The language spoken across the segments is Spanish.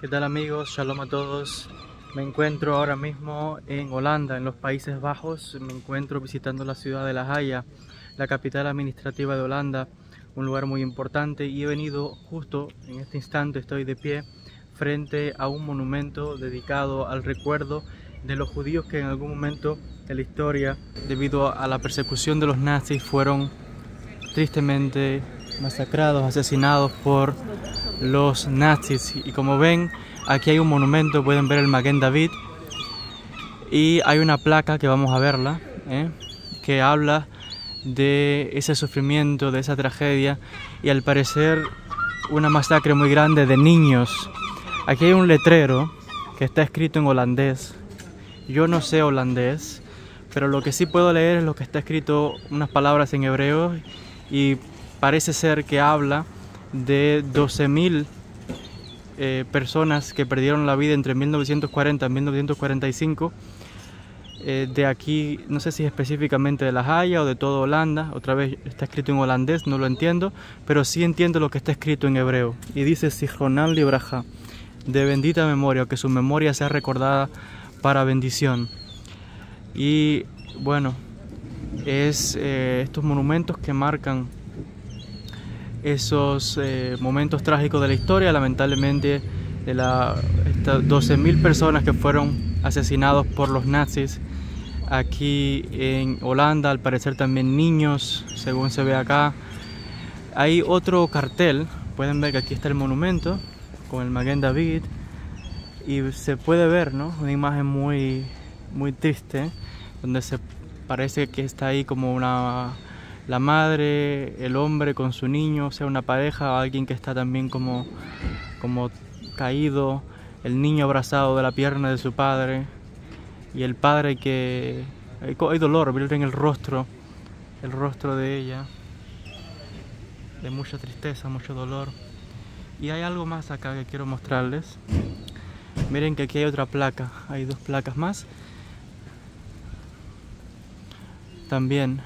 ¿Qué tal amigos? Shalom a todos. Me encuentro ahora mismo en Holanda, en los Países Bajos. Me encuentro visitando la ciudad de La Haya, la capital administrativa de Holanda, un lugar muy importante y he venido justo en este instante, estoy de pie frente a un monumento dedicado al recuerdo de los judíos que en algún momento de la historia, debido a la persecución de los nazis, fueron tristemente masacrados, asesinados por los nazis. Y como ven, aquí hay un monumento, pueden ver el Maguen David. Y hay una placa que vamos a verla, ¿eh? que habla de ese sufrimiento, de esa tragedia. Y al parecer una masacre muy grande de niños. Aquí hay un letrero que está escrito en holandés. Yo no sé holandés, pero lo que sí puedo leer es lo que está escrito unas palabras en hebreo y parece ser que habla de 12.000 eh, personas que perdieron la vida entre 1940 y 1945. Eh, de aquí, no sé si específicamente de La Haya o de toda Holanda, otra vez está escrito en holandés, no lo entiendo, pero sí entiendo lo que está escrito en hebreo. Y dice Sihronan Libraja, de bendita memoria, que su memoria sea recordada para bendición. Y bueno, es eh, estos monumentos que marcan esos eh, momentos trágicos de la historia, lamentablemente de las 12.000 personas que fueron asesinados por los nazis aquí en Holanda, al parecer también niños, según se ve acá. Hay otro cartel, pueden ver que aquí está el monumento con el Maguen David y se puede ver ¿no? una imagen muy, muy triste donde se parece que está ahí como una la madre, el hombre con su niño, sea una pareja alguien que está también como, como caído, el niño abrazado de la pierna de su padre y el padre que hay, dolor, ver en el rostro, el rostro de ella, de mucha tristeza, mucho dolor. Y hay algo más acá que quiero mostrarles. Miren que aquí hay otra placa, hay dos placas más. También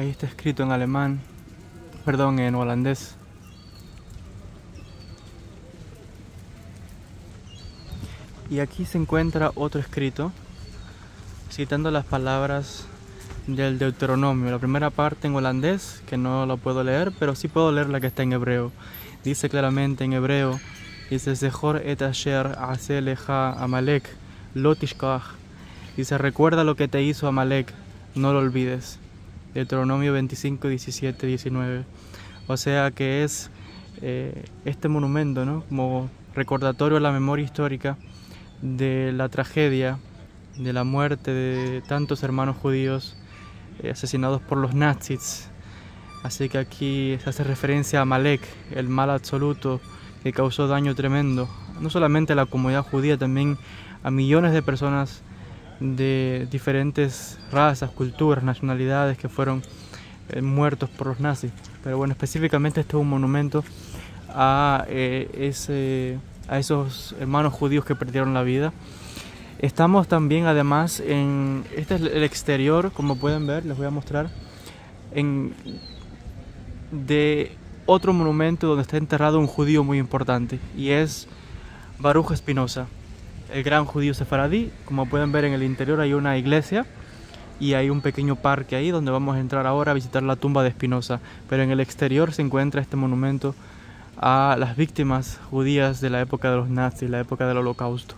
Ahí está escrito en alemán, perdón, en holandés. Y aquí se encuentra otro escrito citando las palabras del Deuteronomio. La primera parte en holandés, que no lo puedo leer, pero sí puedo leer la que está en hebreo. Dice claramente en hebreo, dice et asher Amalek lotishkach. Dice, recuerda lo que te hizo Amalek, no lo olvides. Deuteronomio 25, 17, 19. O sea que es eh, este monumento, ¿no? Como recordatorio a la memoria histórica de la tragedia, de la muerte de tantos hermanos judíos eh, asesinados por los nazis. Así que aquí se hace referencia a Malek, el mal absoluto que causó daño tremendo, no solamente a la comunidad judía, también a millones de personas de diferentes razas, culturas, nacionalidades que fueron eh, muertos por los nazis. Pero bueno, específicamente este es un monumento a, eh, ese, a esos hermanos judíos que perdieron la vida. Estamos también además en, este es el exterior, como pueden ver, les voy a mostrar, en, de otro monumento donde está enterrado un judío muy importante y es Baruch Espinosa el gran judío sefaradí. Como pueden ver en el interior hay una iglesia y hay un pequeño parque ahí donde vamos a entrar ahora a visitar la tumba de Espinosa. Pero en el exterior se encuentra este monumento a las víctimas judías de la época de los nazis, la época del holocausto.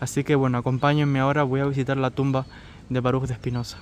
Así que bueno, acompáñenme ahora, voy a visitar la tumba de Baruch de Espinosa.